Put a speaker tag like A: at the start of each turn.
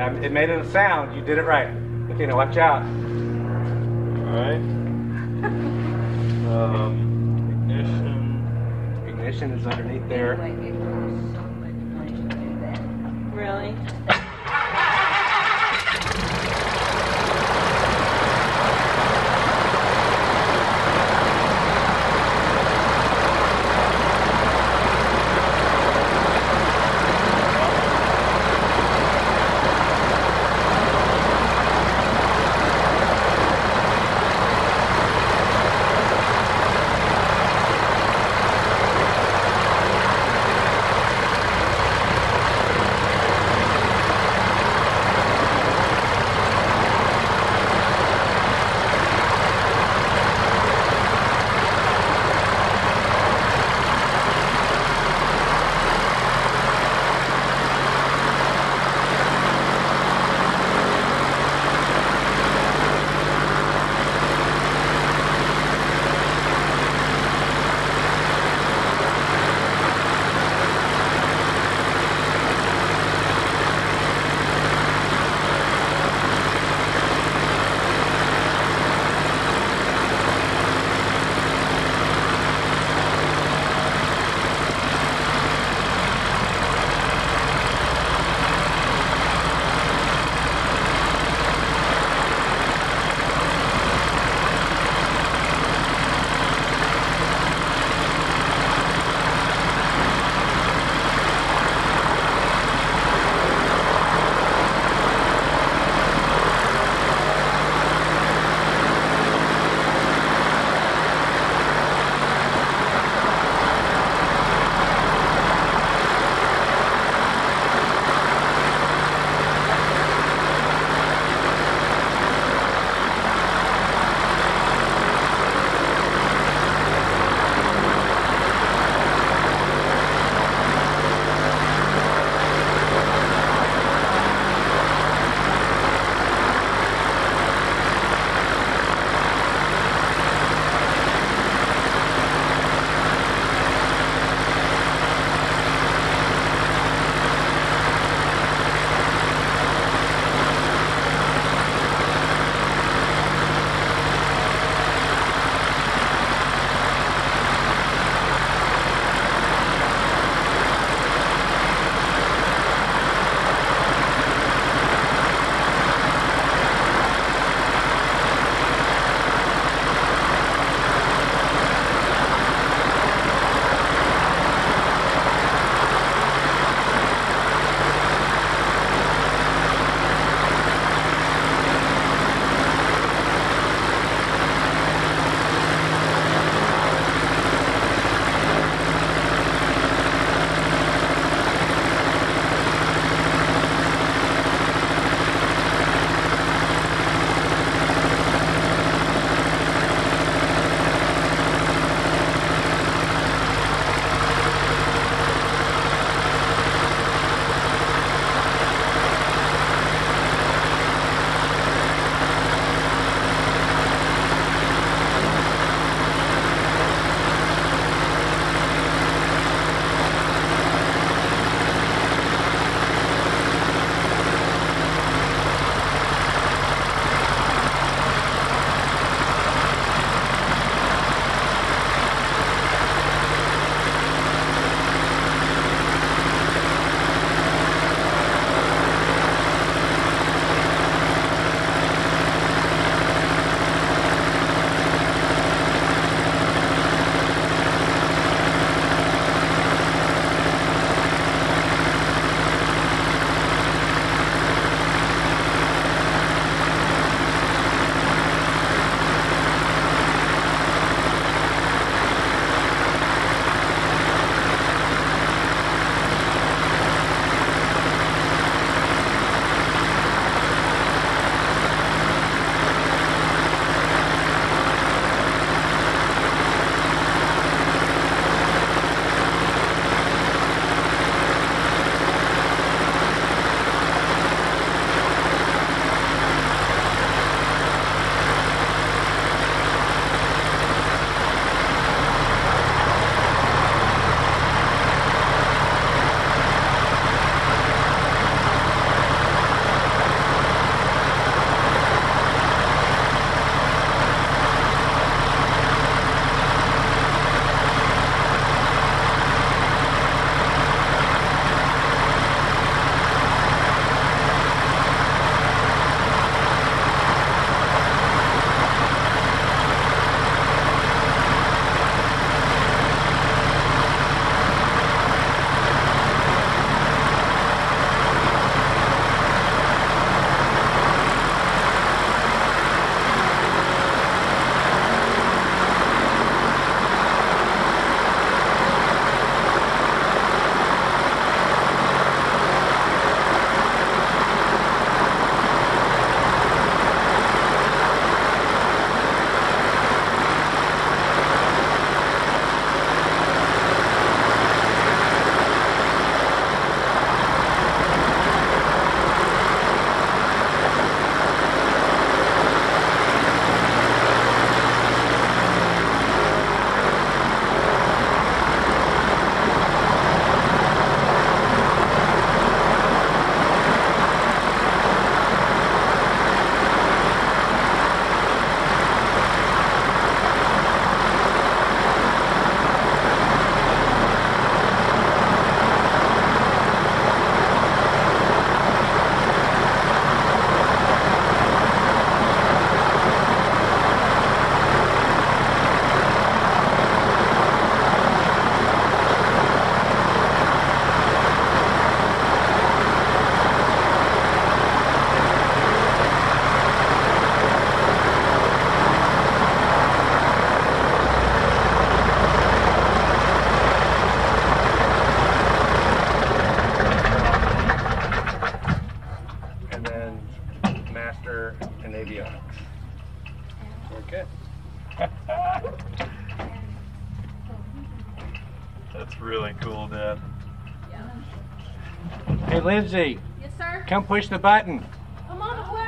A: Um, It made a sound. You did it right. Okay, now watch out.
B: Alright. Um, ignition.
A: Ignition is underneath there.
C: Anyway,
B: That's really cool, Dad. Yeah.
A: Hey, Lindsay.
D: Yes, sir?
A: Come push the button. On.